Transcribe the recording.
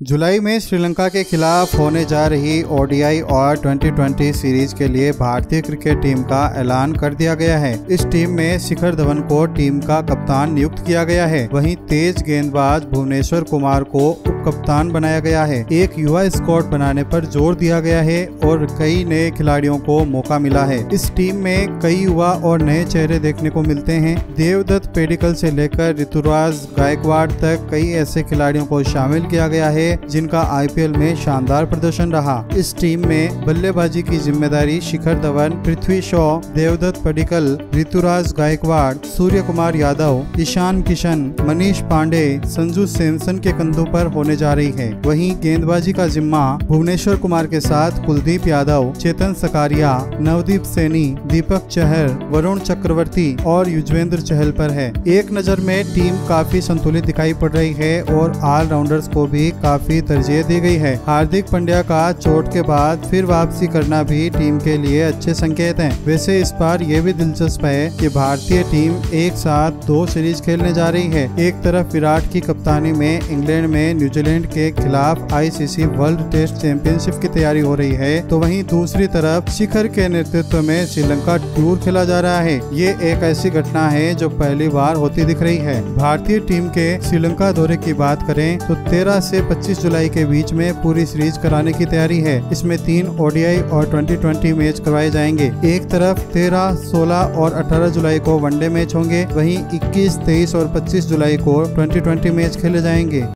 जुलाई में श्रीलंका के खिलाफ होने जा रही ओडीआई और 2020 सीरीज़ के लिए भारतीय क्रिकेट टीम का ऐलान कर दिया गया है। इस टीम में शिखर धवन को टीम का कप्तान नियुक्त किया गया है। वहीं तेज गेंदबाज भुवनेश्वर कुमार को उप कप्तान बनाया गया है। एक युवा स्कॉट बनाने पर ज़ोर दिया गया है और कई नए खिलाड़ियों को मौका मिला है। इस टीम में कई युवा और नए चेहरे देखने को मिलते हैं। देवदत्त पेडिकल से लेकर ऋतुराज गायकवाड़ तक कई ऐसे खिलाड़ियों को शामिल किया गया है। जिनका आईपीएल में शानदार प्रदर्शन रहा। इस टीम में बल्लेबाजी की ज़िम्मेदारी शिखर धवन, पृथ्वी शॉ, देवदत्त पडिकल, ऋतुराज गायकवाड़ सूर्य कुमार यादव, ईशान किशन, मनीष पांडे, संजू सैमसन के कंधों पर होने जा रही है। वहीं गेंदबाजी का जिम्मा भुवनेश्वर कुमार के साथ कुलदीप यादव, चेतन सकारिया, नवदीप सैनी, दीपक चहर, वरुण चक्रवर्ती और युजवेंद्र चहल पर है। एक नज़र में टीम काफ़ी संतुलित दिखाई पड़ रही है और ऑलराउंडर्स को भी काफ़ी तरजीह दी गई है। हार्दिक पंड्या का चोट के बाद फिर वापसी करना भी टीम के लिए अच्छे संकेत हैं। वैसे इस बार ये भी दिलचस्प है कि भारतीय टीम एक साथ दो सीरीज़ खेलने जा रही है। एक तरफ़ विराट की कप्तानी में इंग्लैंड में न्यूजीलैंड के खिलाफ आईसीसी वर्ल्ड टेस्ट चैंपियनशिप की तैयारी हो रही है तो वहीं दूसरी तरफ़ शिखर के नेतृत्व में श्रीलंका टूर खेला जा रहा है। ये एक ऐसी घटना है जो पहली बार होती दिख रही है। भारतीय टीम के श्रीलंका दौरे की बात करें तो 13 से 25 जुलाई के बीच में पूरी सीरीज़ कराने की तैयारी है। इसमें तीन ओडीआई और 2020 मैच करवाए जाएँगे। एक तरफ़ 13, 16 और 18 जुलाई को वनडे मैच होंगे। वहीं 21, 23 और 25 जुलाई को 2020 मैच खेले जाएँगे।